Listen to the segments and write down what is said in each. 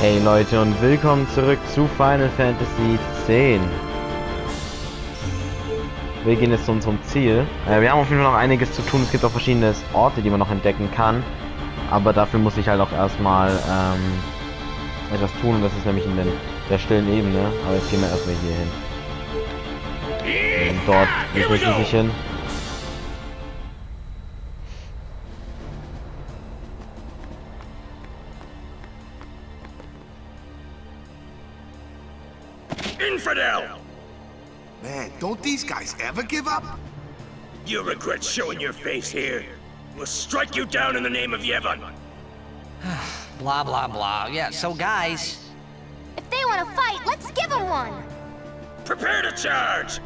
Hey Leute und willkommen zurück zu Final Fantasy X. Wir gehen jetzt zu unserem Ziel. Äh, wir haben auf jeden Fall noch einiges zu tun. Es gibt auch verschiedene Orte, die man noch entdecken kann. Aber dafür muss ich halt auch erstmal ähm, etwas tun. Und das ist nämlich in den, der stillen Ebene. Aber jetzt gehen wir erstmal hier hin. Und dort geht es hin. These guys ever give up? You regret showing your face here. We'll strike you down in the name of Yevon. blah, blah, blah. Yeah, so guys... If they want to fight, let's give them one! Prepare to charge!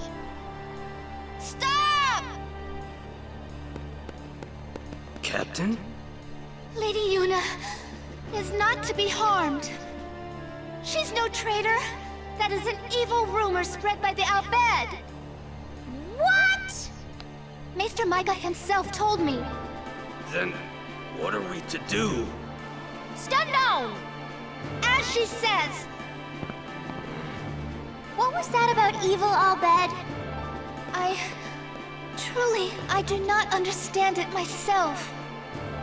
Stop! Captain? Lady Yuna is not to be harmed. She's no traitor. That is an evil rumor spread by the Al Bhed. What? Maester Micah himself told me. Then, what are we to do? Stand down! As she says. What was that about evil Al Bhed? I... Truly, I do not understand it myself.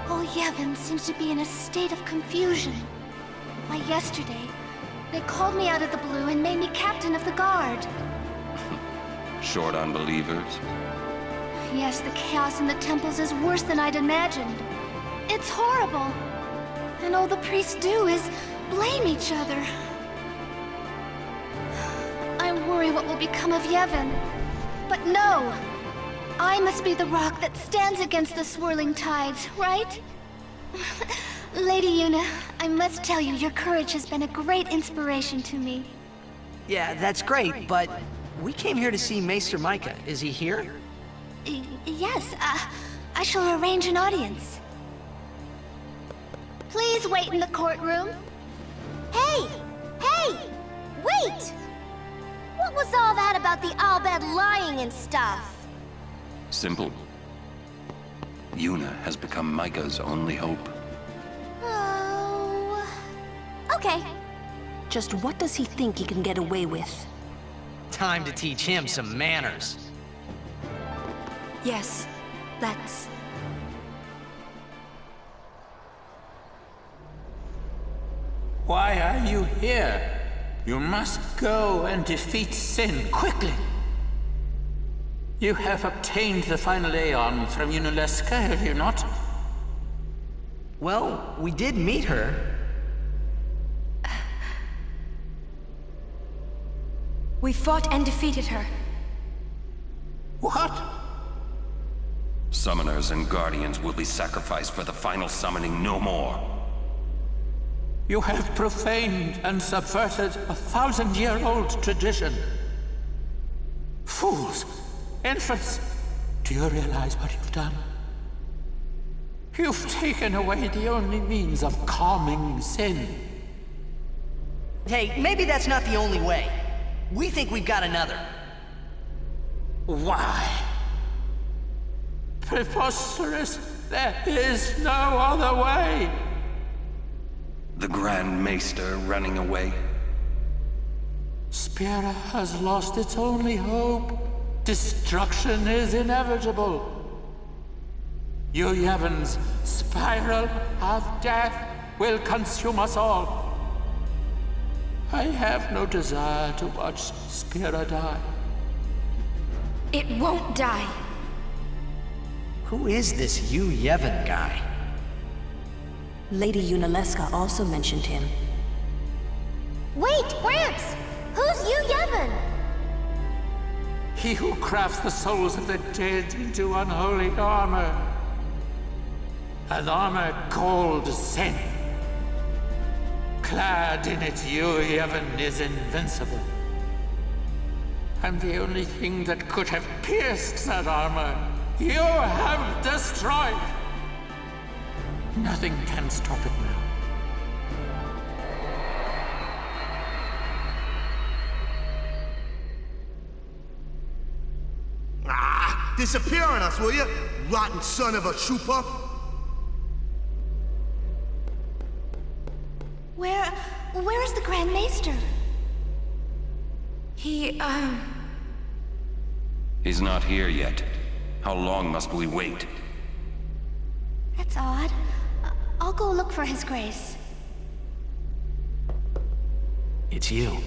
All Yevon seems to be in a state of confusion. Why, yesterday, they called me out of the blue and made me captain of the guard. Short on believers? Yes, the chaos in the temples is worse than I'd imagined. It's horrible. And all the priests do is blame each other. I worry what will become of Yevon. But no! I must be the rock that stands against the swirling tides, right? Lady Yuna, I must tell you, your courage has been a great inspiration to me. Yeah, that's great, but we came here to see Maester Micah. Is he here? Y yes, uh, I shall arrange an audience. Please wait in the courtroom. Hey! Hey! Wait! What was all that about the Al Bhed lying and stuff? Simple. Yuna has become Micah's only hope. Oh... Okay. Just what does he think he can get away with? Time to teach him some manners. Yes, let's. Why are you here? You must go and defeat Sin quickly. You have obtained the final Aeon from Yunalesca, have you not? Well, we did meet her. We fought and defeated her. What? Summoners and Guardians will be sacrificed for the final summoning no more. You have profaned and subverted a thousand-year-old tradition. Fools! Infants! Do you realize what you've done? You've taken away the only means of calming sin. Hey, maybe that's not the only way. We think we've got another. Why? Preposterous! There is no other way! The Grand Maester running away? Spira has lost its only hope. Destruction is inevitable. You Yevon's spiral of death will consume us all. I have no desire to watch Spira die. It won't die. Who is this Yu Yevon guy? Lady Yunalesca also mentioned him. Wait, Gramps! Who's you Yevon? He who crafts the souls of the dead into unholy armor. An armor called Sin. Clad in it, you, Yevon, is invincible. And the only thing that could have pierced that armor, you have destroyed. Nothing can stop it now. Ah! Disappear on us, will you? Rotten son of a trooper! Where... where is the Grand Maester? He, um... He's not here yet. How long must we wait? That's odd. I- I'll go look for his grace. It's you.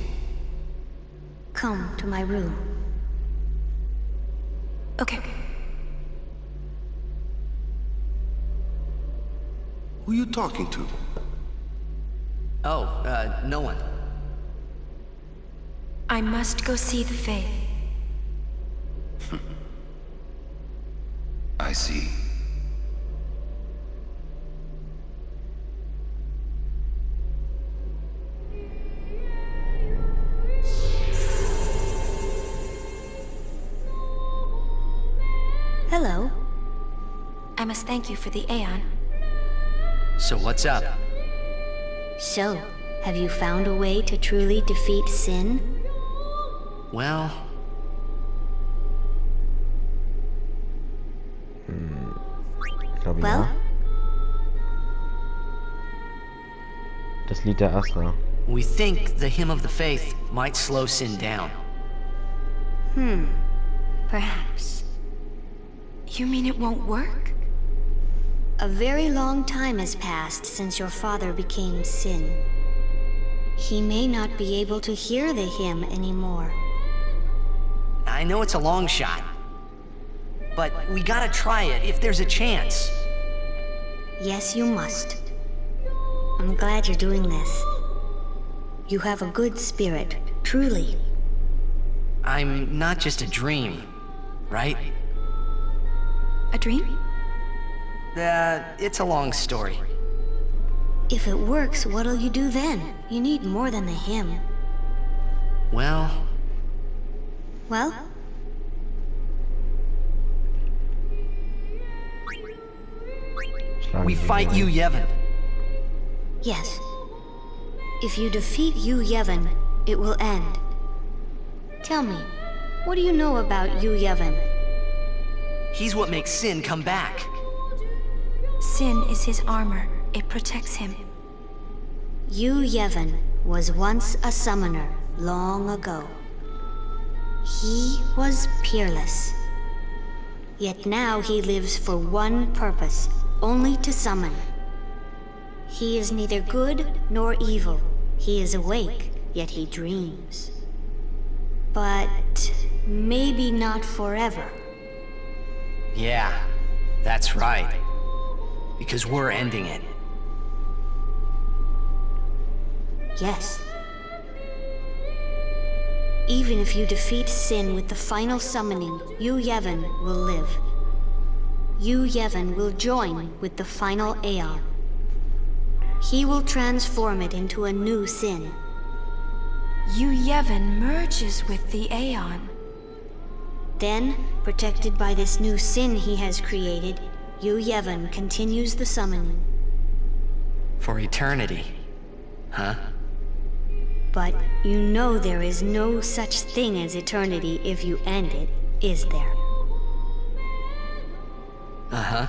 Come to my room. Okay. Who are you talking to? Oh, uh, no one. I must go see the Faith. I see. Hello. I must thank you for the Aeon. So what's up? So, have you found a way to truly defeat sin? Well, Ich Well, ja. Das Lied der Astra. we think the Hymn of the Faith might slow Sin down. Hmm. Perhaps. You mean it won't work? A very long time has passed since your father became sin. He may not be able to hear the hymn anymore. I know it's a long shot. But we gotta try it if there's a chance. Yes, you must. I'm glad you're doing this. You have a good spirit, truly. I'm not just a dream, right? A dream? Uh, it's a long story. If it works, what'll you do then? You need more than the hymn. Well, Well, we fight mal. you, Yevon. yes. If you defeat Yu Yevon, it will end. Tell me, what do you know about Yu Yevon? He's what makes Sin come back. Sin is his armor. It protects him. Yu Yevon was once a summoner long ago. He was peerless. Yet now he lives for one purpose, only to summon. He is neither good nor evil. He is awake, yet he dreams. But maybe not forever. Yeah, that's right. Because we're ending it. Yes. Even if you defeat Sin with the final summoning, Yu Yevon will live. Yu Yevon will join with the final Aeon. He will transform it into a new Sin. Yu Yevon merges with the Aeon. Then, protected by this new Sin he has created, Yu Yevon continues the summoning. For eternity. Huh? But you know there is no such thing as eternity if you end it, is there? Uh-huh.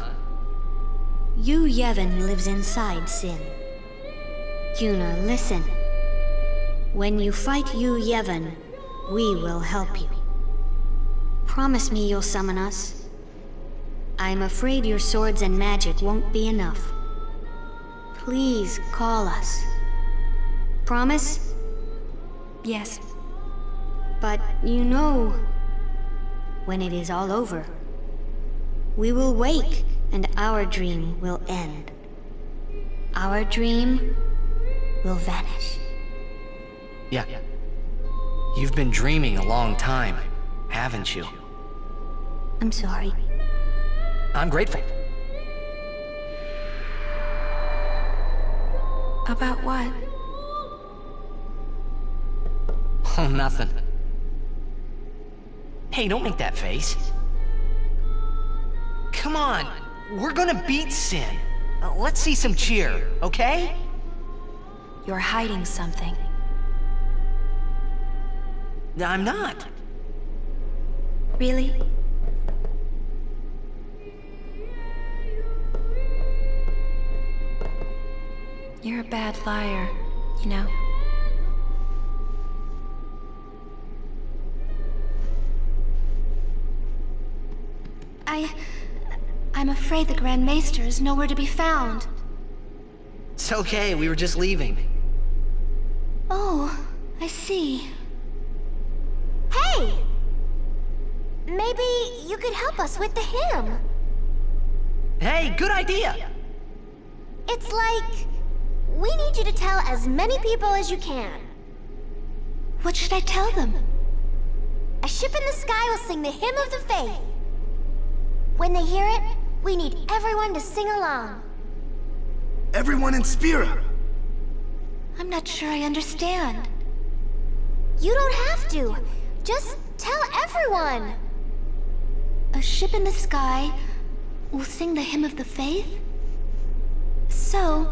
Yu Yevon lives inside Sin. Yuna, listen. When you fight Yu Yevon, we will help you. Promise me you'll summon us. I'm afraid your swords and magic won't be enough. Please call us. Promise? Yes. But you know, when it is all over, we will wake and our dream will end. Our dream will vanish. Yeah. You've been dreaming a long time, haven't you? I'm sorry. I'm grateful. About what? Oh, nothing. Hey, don't make that face. Come on, we're gonna beat Sin. Uh, let's see some cheer, okay? You're hiding something. I'm not. Really? You're a bad liar. you know? I'm afraid the Grand Maester is nowhere to be found. It's okay, we were just leaving. Oh, I see. Hey! Maybe you could help us with the hymn. Hey, good idea! It's like... We need you to tell as many people as you can. What should I tell them? A ship in the sky will sing the hymn of the faith. When they hear it, we need everyone to sing along. Everyone in Spira. I'm not sure I understand. You don't have to. Just tell everyone. A ship in the sky will sing the hymn of the faith? So,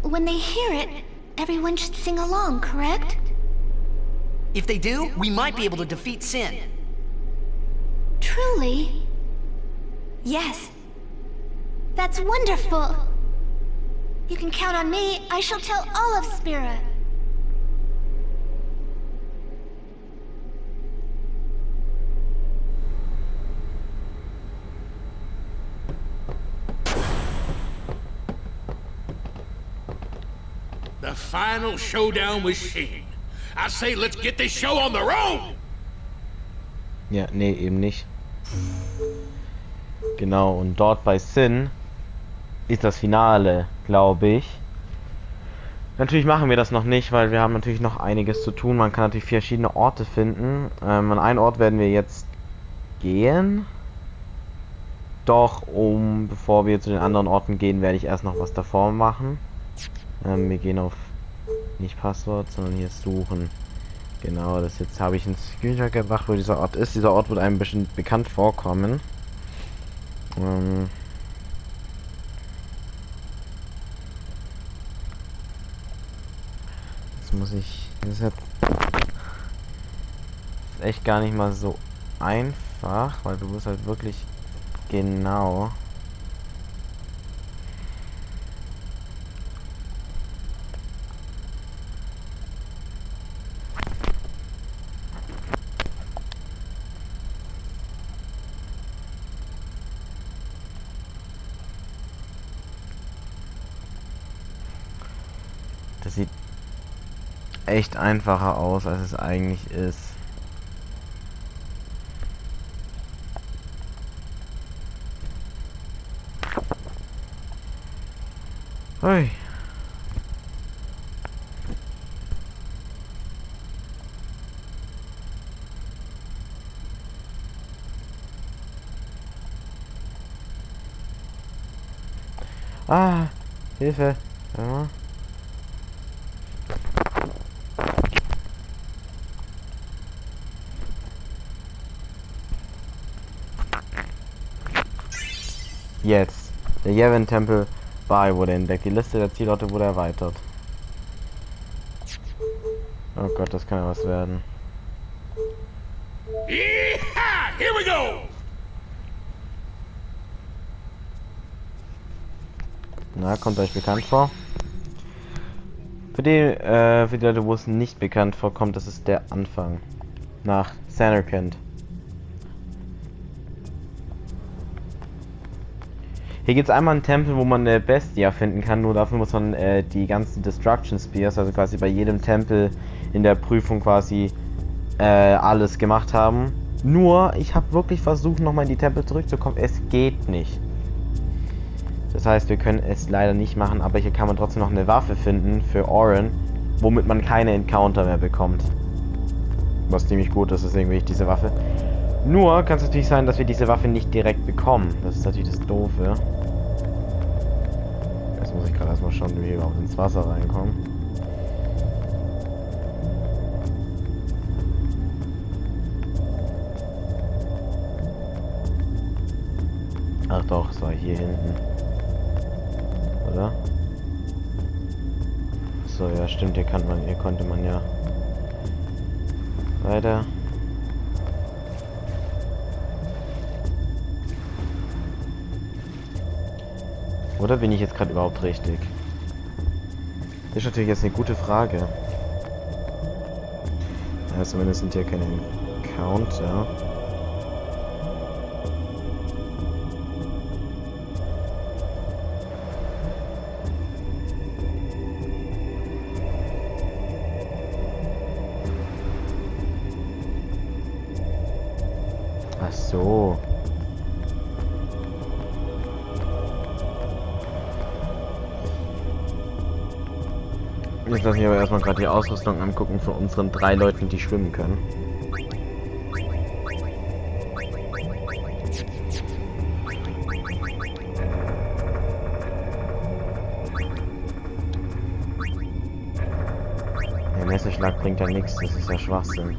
when they hear it, everyone should sing along, correct? If they do, we might be able to defeat Sin. Truly? Yes. That's wonderful! You can count on me. I shall tell all of Spira. The final showdown with Sheen. I say let's get this show on the road! Ja, nee, eben nicht. Genau, und dort bei Sin ist das Finale, glaube ich. Natürlich machen wir das noch nicht, weil wir haben natürlich noch einiges zu tun. Man kann natürlich verschiedene Orte finden. Ähm, an einen Ort werden wir jetzt gehen. Doch, um, bevor wir zu den anderen Orten gehen, werde ich erst noch was davor machen. Ähm, wir gehen auf nicht Passwort, sondern hier suchen. Genau, das jetzt habe ich einen Screenshot gemacht, wo dieser Ort ist. Dieser Ort wird einem bestimmt bekannt vorkommen. Ähm jetzt muss ich. Das ist echt gar nicht mal so einfach, weil du musst halt wirklich genau. Das sieht echt einfacher aus, als es eigentlich ist. Hui. Ah, Hilfe. Ja. Jetzt. Der Yevon-Tempel Bai wurde entdeckt. Die Liste der Zielorte wurde erweitert. Oh Gott, das kann ja was werden. Yeah! Here we go! Na, kommt euch bekannt vor? Für die, äh, für die Leute, wo es nicht bekannt vorkommt, das ist der Anfang. Nach Samarkand. Hier gibt es einmal einen Tempel, wo man eine Bestia finden kann, nur dafür muss man äh, die ganzen Destruction Spears, also quasi bei jedem Tempel in der Prüfung quasi äh, alles gemacht haben. Nur, ich habe wirklich versucht, nochmal in die Tempel zurückzukommen. Es geht nicht. Das heißt, wir können es leider nicht machen, aber hier kann man trotzdem noch eine Waffe finden für Oren, womit man keine Encounter mehr bekommt. Was ziemlich gut ist, deswegen will ich diese Waffe. Nur kann es natürlich sein, dass wir diese Waffe nicht direkt bekommen. Das ist natürlich das Doofe. Jetzt muss ich gerade erstmal schauen, wie wir überhaupt ins Wasser reinkommen. Ach doch, es war hier hinten. Oder? So, ja stimmt, hier kann man, hier konnte man ja weiter. Oder bin ich jetzt gerade überhaupt richtig? Das ist natürlich jetzt eine gute Frage. Ja, zumindest sind hier keine Counter. Jetzt lasse ich aber erstmal gerade die Ausrüstung angucken von unseren drei Leuten, die schwimmen können. Der Messerschlag bringt ja nichts, das ist ja Schwachsinn.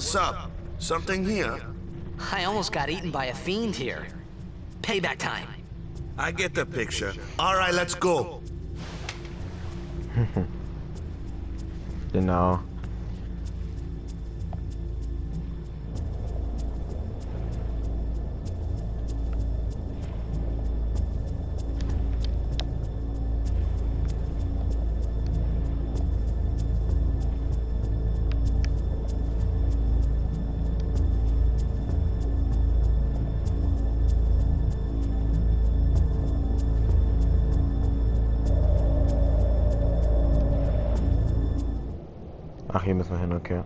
What's up? Something here? I almost got eaten by a fiend here. Payback time. I get the picture. All right, let's go. Genau. Ach, wir hin, okay.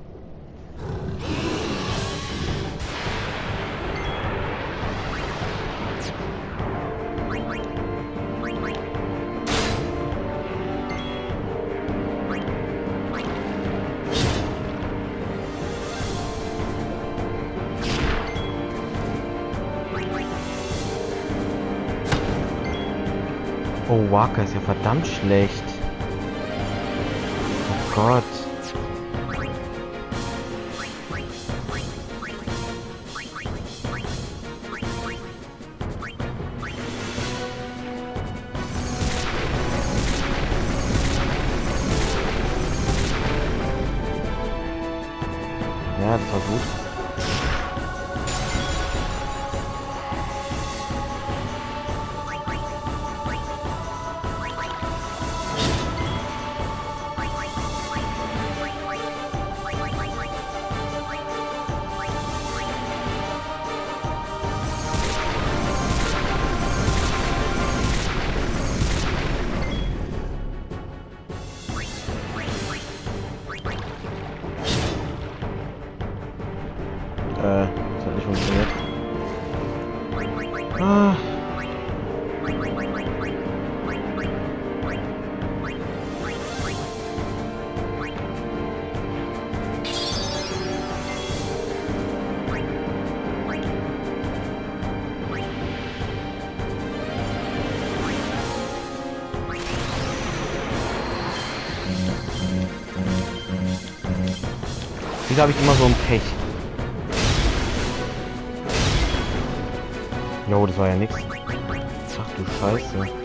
Oh, Waka ist ja verdammt schlecht. Oh Gott. Ja, das Wieso habe ich immer so ein Pech? Jo, das war ja nix. Ach du Scheiße.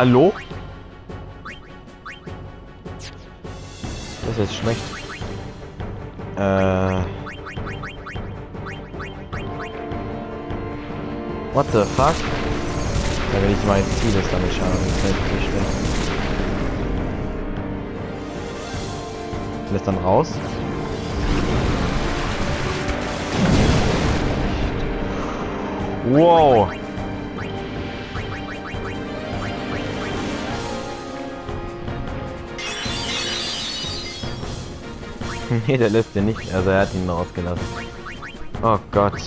Hallo? Das ist schlecht. Äh. What the fuck? Ja, wenn ich mein Ziel ist, damit schaden. Das ist natürlich schlecht. Lässt dann raus. Wow. nee, der lässt den nicht. Also er hat ihn rausgelassen. Oh Gott.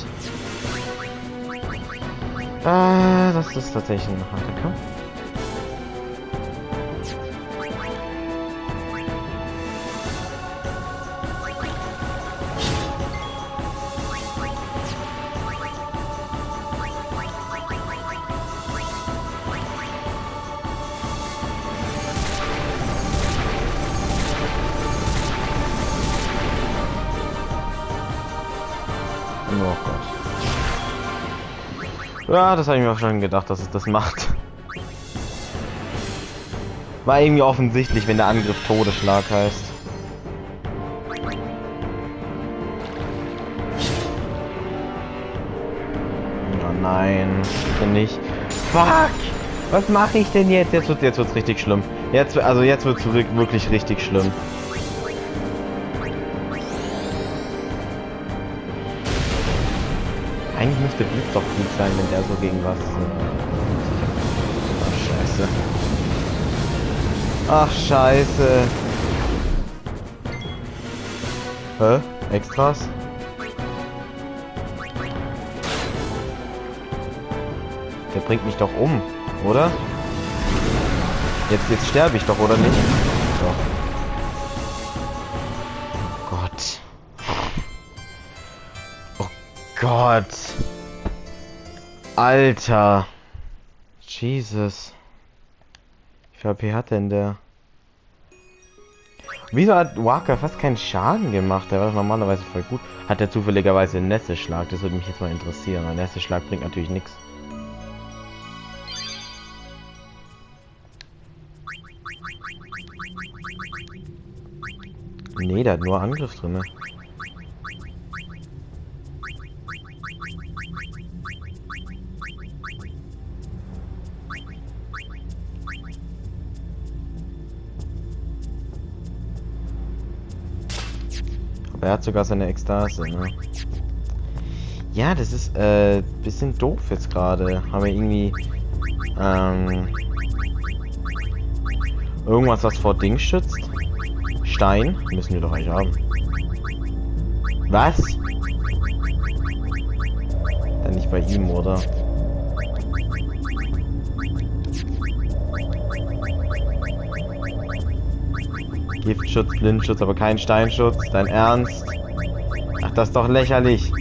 Äh, das ist tatsächlich ein harter Kampf. Ja, das habe ich mir auch schon gedacht, dass es das macht. War irgendwie offensichtlich, wenn der Angriff Todesschlag heißt. Oh nein, bitte nicht. Fuck! Was mache ich denn jetzt? Jetzt wird jetzt wird's richtig schlimm. Jetzt also jetzt wird es wirklich richtig schlimm. Eigentlich müsste Blitz doch gut sein, wenn der so gegen was. Äh, Ach scheiße. Ach scheiße. Hä? Extras? Der bringt mich doch um, oder? Jetzt, jetzt sterbe ich doch, oder nicht? Doch. Gott. Alter. Jesus. Wie viel HP hat denn der? Wieso hat Walker fast keinen Schaden gemacht? Der war doch normalerweise voll gut. Hat er zufälligerweise einen Nesselschlag? Das würde mich jetzt mal interessieren. Ein Nesselschlag bringt natürlich nichts. Nee, der hat nur Angriff drin. Aber hat sogar seine Ekstase, ne? Ja, das ist äh bisschen doof jetzt gerade. Haben wir irgendwie ähm, irgendwas, was vor Ding schützt? Stein? Müssen wir doch eigentlich haben. Was? Dann nicht bei ihm, oder? Giftschutz, Blindschutz, aber kein Steinschutz. Dein Ernst? Ach, das ist doch lächerlich.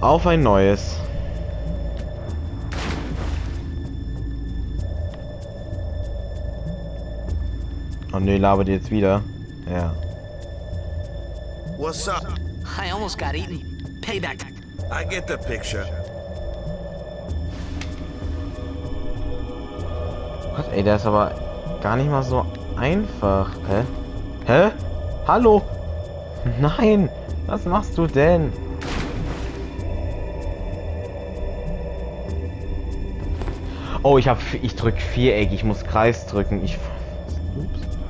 Auf ein neues. Oh ne, labert jetzt wieder. Ja. What's up? I almost got eaten. Payback. I get the picture. Gott, ey, der ist aber gar nicht mal so einfach. Hä? Hä? Hallo? Nein! Was machst du denn? Oh, ich hab, ich drück Viereck, ich muss Kreis drücken. Ich. Ups.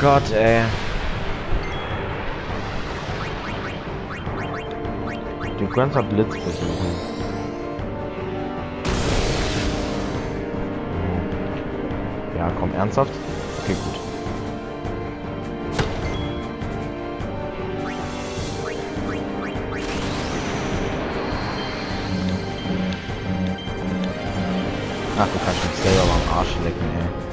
Gott, ey. Du kannst ja Blitz versuchen. Ja, komm, ernsthaft? Okay, gut. Ach, du kannst mich selber am Arsch lecken, ey.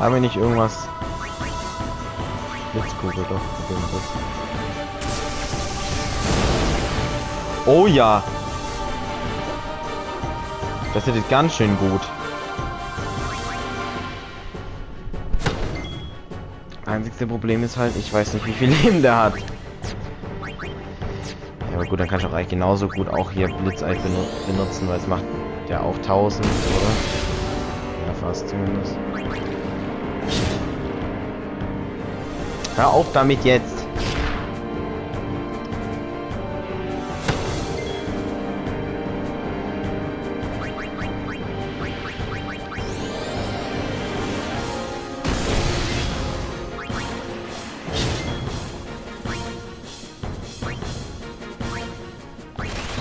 Haben wir nicht irgendwas? Blitzkugel doch. Irgendwas. Oh ja. Das jetzt ganz schön gut. Einzigste Problem ist halt, ich weiß nicht, wie viel Leben der hat. Ja, aber gut, dann kann ich auch eigentlich genauso gut auch hier Blitzeis benutzen, weil es macht ja auch 1000, oder? Ja, fast zumindest. Hör auf damit jetzt.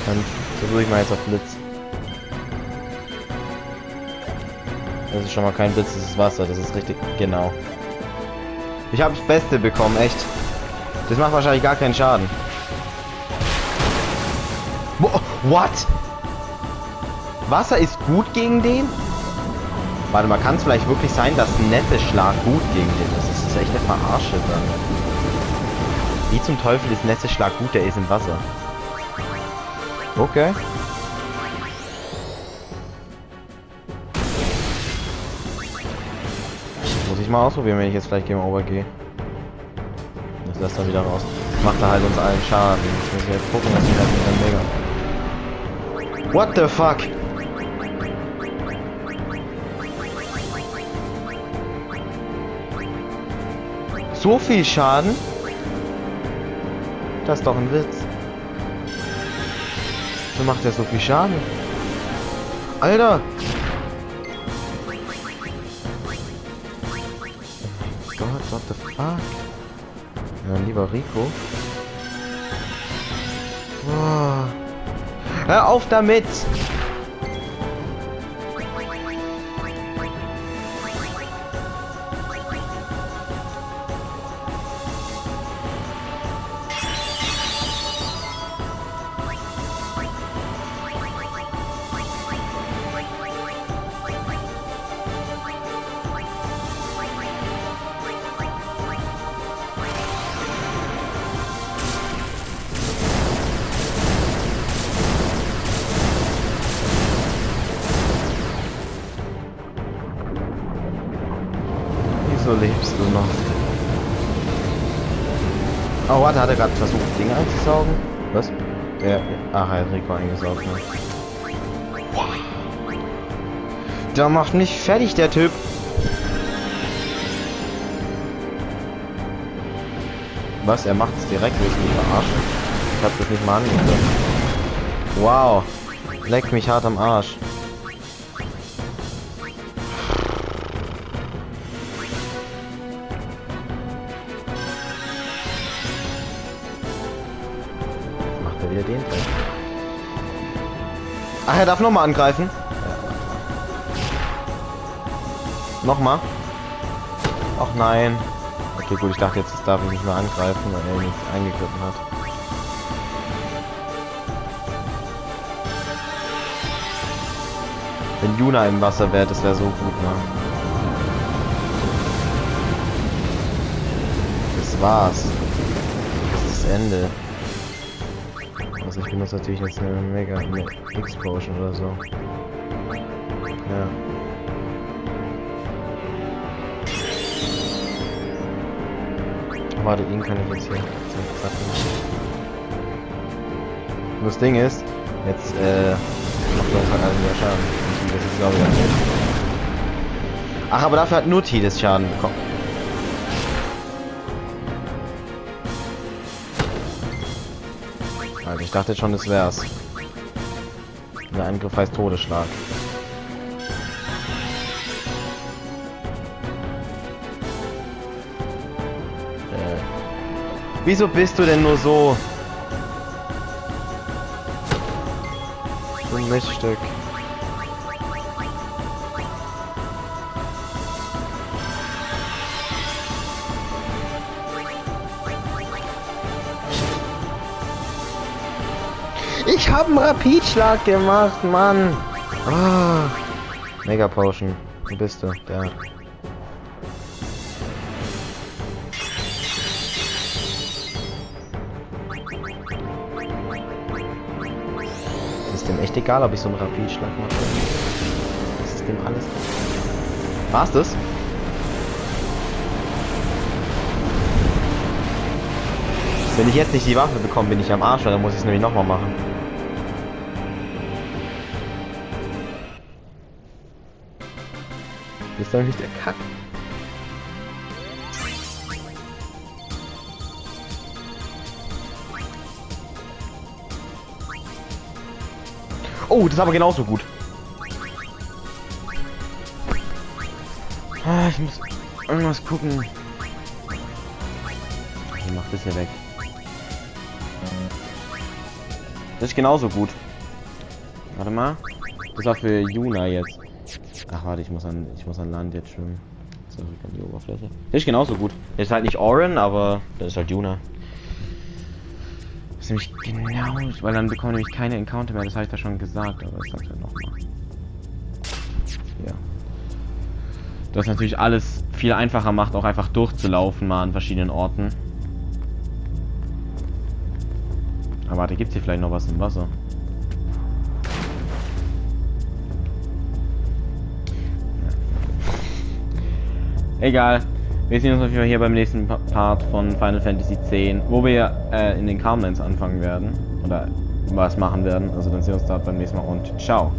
Dann versuche ich mal jetzt auf Blitz. Das ist schon mal kein Blitz, das ist Wasser, das ist richtig, genau. Ich habe das Beste bekommen, echt. Das macht wahrscheinlich gar keinen Schaden. What? Wasser ist gut gegen den? Warte mal, kann es vielleicht wirklich sein, dass Netteschlag gut gegen den ist? Das ist echt eine Verarsche dann. Wie zum Teufel ist Netteschlag gut? Der ist im Wasser. Okay. Ich mal ausprobieren, wenn ich jetzt vielleicht Game Over gehe. Das lässt er wieder raus. Macht er halt uns allen Schaden. Jetzt muss ich jetzt gucken, dass ich halt mit mega. What the fuck? So viel Schaden? Das ist doch ein Witz. So macht er so viel Schaden. Alter! Fuck? Ja, lieber Rico. Oh. Hör auf damit! Oh, warte, hat er gerade versucht, Dinge einzusaugen? Was? Ja, ach, er hat Rico eingesaugt. Ne? Der macht mich fertig, der Typ. Was? Er macht es direkt, will ich mich. Ich hab das nicht mal angeguckt. Wow. Leck mich hart am Arsch. Den Dreck. Ach, er darf nochmal angreifen. Nochmal. Ach nein. Okay, gut, ich dachte jetzt, das darf ich nicht mehr angreifen, weil er nichts eingegriffen hat. Wenn Juna im Wasser wäre, das wäre so gut, ne? Das war's. Das ist das Ende. Also ich benutze natürlich jetzt eine Mega eine X-Potion oder so. Ja. Warte, ihn kann ich jetzt hier. Zack, das Ding ist, jetzt äh, macht uns halt allen wieder Schaden. Das ist glaube ich nicht. Ach, aber dafür hat nur Tidus Schaden bekommen. Alter, ich dachte schon, das wär's. Der Angriff heißt Todesschlag. Äh. Wieso bist du denn nur so? So ein Miststück. Ich habe einen Rapidschlag gemacht, Mann. Ah. Mega Potion. Wo bist du? Der. Ist dem echt egal, ob ich so einen Rapidschlag mache. Das ist dem alles. War's das? Wenn ich jetzt nicht die Waffe bekomme, bin ich am Arsch, dann muss ich es nämlich nochmal machen. Ist doch nicht der Kack. Oh, das ist aber genauso gut. Ah, ich muss irgendwas gucken. Ich mach das hier weg. Das ist genauso gut. Warte mal. Das war für Juna jetzt. Ach warte, ich muss an ich muss an Land jetzt schwimmen. Zurück an die Oberfläche. Ist genauso gut. Das ist halt nicht Oren, aber das ist halt Juna. Das ist nämlich genau, weil dann bekommen nämlich keine Encounter mehr, das habe ich da schon gesagt, aber ich sag's halt nochmal. Ja. Das natürlich alles viel einfacher macht, auch einfach durchzulaufen mal an verschiedenen Orten. Aber warte, gibt's hier vielleicht noch was im Wasser? Egal. Wir sehen uns auf jeden Fall hier beim nächsten Part von Final Fantasy X, wo wir äh, in den Carmlands anfangen werden. Oder was machen werden. Also dann sehen wir uns dort beim nächsten Mal und ciao.